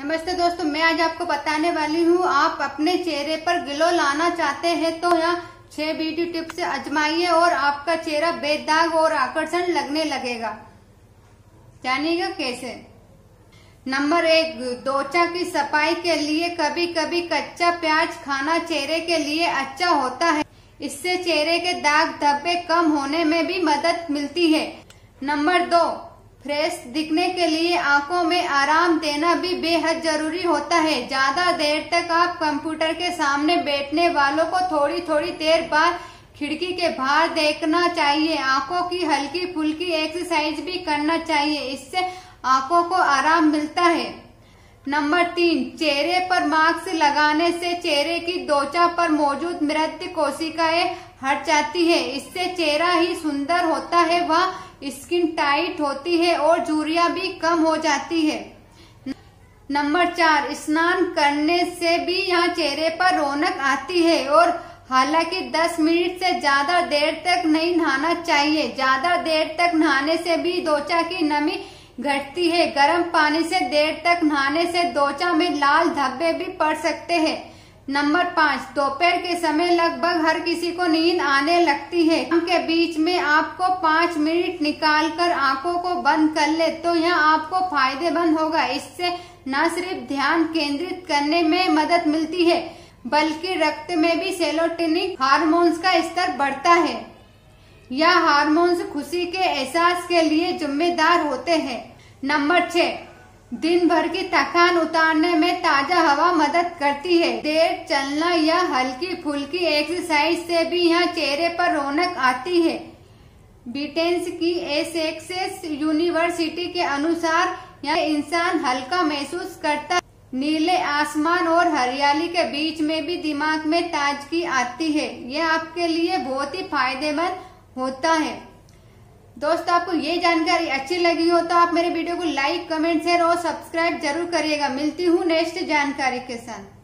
नमस्ते दोस्तों, मैं आज आपको बताने वाली हूँ, आप अपने चेहरे पर ग्लो लाना चाहते हैं तो यहाँ छह ब्यूटी टिप्स अजमाइए और आपका चेहरा बेदाग और आकर्षण लगने लगेगा। जानिएगा कैसे? नंबर एक त्वचा की सफ़ाई के लिए कभी कभी कच्चा प्याज खाना चेहरे के लिए अच्छा होता है। इससे चेहरे के दाग धब्बे कम होने में भी मदद मिलती है। नंबर दो फ्रेश दिखने के लिए आँखों में आराम देना भी बेहद ज़रूरी होता है। ज़्यादा देर तक आप कंप्यूटर के सामने बैठने वालों को थोड़ी थोड़ी देर बाद खिड़की के बाहर देखना चाहिए। आँखों की हल्की फुल्की एक्सरसाइज भी करना चाहिए। इससे आँखों को आराम मिलता है। नंबर तीन, चेहरे पर मास्क लगाने से चेहरे की दोचा पर मौजूद मृत कोशिकाएँ हट जाती है। इससे चेहरा ही सुंदर होता है, वह स्किन टाइट होती है और झुरिया भी कम हो जाती है। नंबर चार, स्नान करने से भी यहाँ चेहरे पर रौनक आती है और हालाँकि 10 मिनट से ज़्यादा देर तक नहीं नहाना चाहिए। ज़्यादा देर तक नहाने से भी दोचा की नमी घटती है। गर्म पानी से देर तक नहाने से दोचा में लाल धब्बे भी पड़ सकते हैं। नंबर पाँच, दोपहर के समय लगभग हर किसी को नींद आने लगती है। के बीच में आपको पाँच मिनट निकालकर आँखों को बंद कर ले तो यह आपको फ़ायदेमंद होगा। इससे न सिर्फ़ ध्यान केंद्रित करने में मदद मिलती है, बल्कि रक्त में भी सेलोटेनिक हार्मोन्स का स्तर बढ़ता है। यह हार्मोन्स खुशी के एहसास के लिए जिम्मेदार होते हैं। नंबर छह, दिन भर की थकान उतारने में ताज़ा हवा मदद करती है। देर चलना या हल्की फुल्की एक्सरसाइज से भी यहाँ चेहरे पर रौनक आती है। ब्रिटेन्स की एस एक्सेस यूनिवर्सिटी के अनुसार यह इंसान हल्का महसूस करता नीले आसमान और हरियाली के बीच में भी दिमाग में ताजगी आती है। यह आपके लिए बहुत ही फ़ायदेमंद होता है। दोस्तों, आपको ये जानकारी अच्छी लगी हो तो आप मेरे वीडियो को लाइक, कमेंट, शेयर और सब्सक्राइब ज़रूर करिएगा। मिलती हूँ नेक्स्ट जानकारी के साथ।